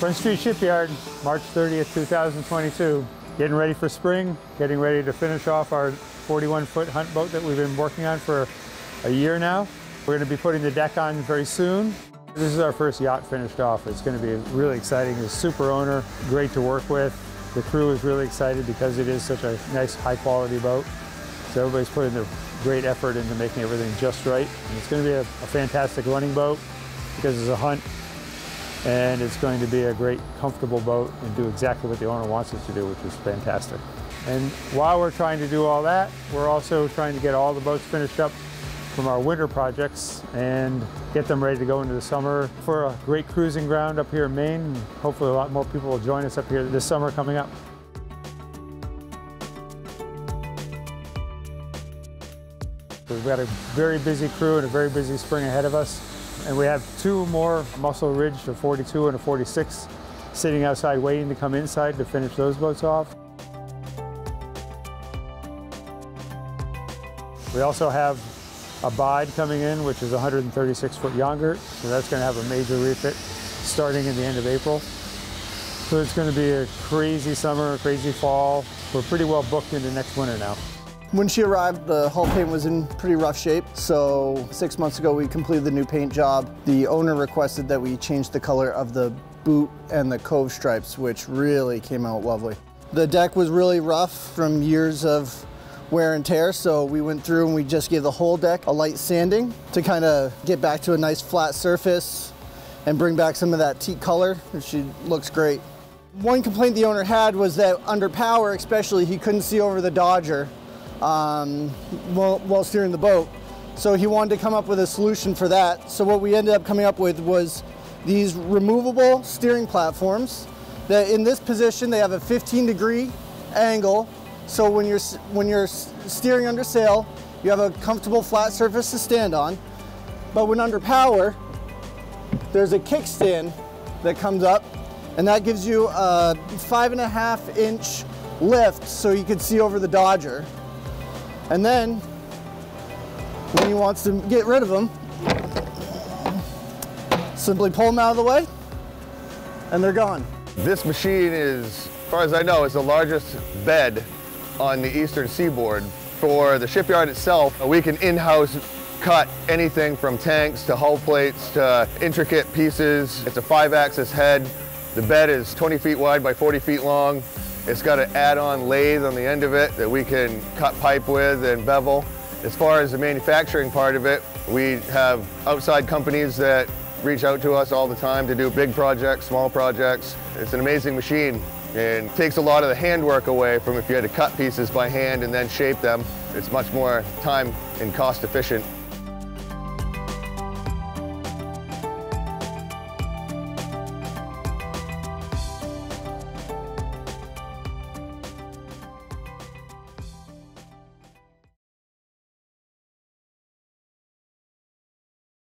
Front Street Shipyard, March 30th, 2022. Getting ready for spring, getting ready to finish off our 41 foot hunt boat that we've been working on for a year now. We're going to be putting the deck on very soon. This is our first yacht finished off. It's going to be really exciting. It's super owner, great to work with. The crew is really excited because it is such a nice high quality boat. So everybody's putting their great effort into making everything just right. And it's going to be a, a fantastic running boat because it's a hunt and it's going to be a great, comfortable boat and do exactly what the owner wants it to do, which is fantastic. And while we're trying to do all that, we're also trying to get all the boats finished up from our winter projects and get them ready to go into the summer for a great cruising ground up here in Maine. Hopefully a lot more people will join us up here this summer coming up. We've got a very busy crew and a very busy spring ahead of us. And we have two more Muscle Ridge, a 42 and a 46, sitting outside waiting to come inside to finish those boats off. We also have a Bide coming in, which is 136 foot younger. So that's going to have a major refit starting in the end of April. So it's going to be a crazy summer, a crazy fall. We're pretty well booked into next winter now. When she arrived, the hull paint was in pretty rough shape. So six months ago, we completed the new paint job. The owner requested that we change the color of the boot and the cove stripes, which really came out lovely. The deck was really rough from years of wear and tear, so we went through and we just gave the whole deck a light sanding to kind of get back to a nice flat surface and bring back some of that teak color, which looks great. One complaint the owner had was that under power, especially, he couldn't see over the Dodger um, while, while steering the boat. So he wanted to come up with a solution for that. So what we ended up coming up with was these removable steering platforms that in this position, they have a 15 degree angle. So when you're, when you're steering under sail, you have a comfortable flat surface to stand on. But when under power, there's a kickstand that comes up and that gives you a five and a half inch lift so you can see over the Dodger. And then, when he wants to get rid of them, simply pull them out of the way, and they're gone. This machine is, as far as I know, is the largest bed on the eastern seaboard. For the shipyard itself, we can in-house cut anything from tanks to hull plates to intricate pieces. It's a five-axis head. The bed is 20 feet wide by 40 feet long. It's got an add-on lathe on the end of it that we can cut pipe with and bevel. As far as the manufacturing part of it, we have outside companies that reach out to us all the time to do big projects, small projects. It's an amazing machine and takes a lot of the handwork away from if you had to cut pieces by hand and then shape them. It's much more time and cost efficient